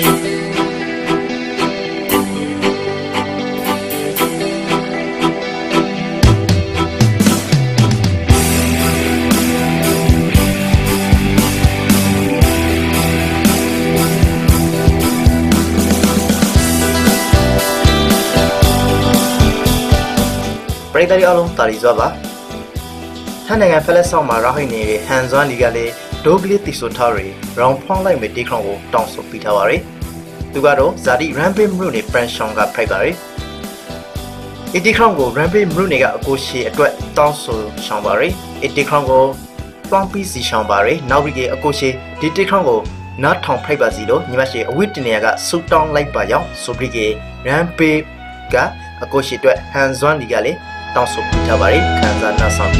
ပရိသတ်တွေအားလုံးတာလီစွာပါထန်နိုင်ငံဖက်လက်ဆောင်မှာရာဟိနေတဲ့ဟန်ဇွမ်လီကလည်း ဒိုဂလစ်တီဆိုထားရီရောင်ဖောင်းလိုက်မဲ့တေခေါင်ကိုတောင်းဆိုပြီးထားပါရယ်သူကတော့ဇာတိရန်ပေမရုနေပရန်ရှောင်းကဖိုက်ပါရယ်အီတီခေါင်ကိုရန်ပေမရုနေကအကိုရှေအတွက်တောင်းဆိုရှောင်းပါရယ်အီတီခေါင်ကိုပေါင်းပြီးစီရှောင်းပါရယ်နောက်ပြီးကအကိုရှေဒီတေခေါင်ကိုနားထောင်ဖိုက်ပါစီလို့ညီမရှိအဝိတနေရကဆူတောင်းလိုက်ပါကြောင်းဆိုပြီးကရန်ပေကအကိုရှိအတွက်ဟန်ဇွမ်လီကလည်းတောင်းဆိုပြထားပါတယ်ခံစားနာဆောင်ပြပါတယ်